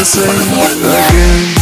the same again.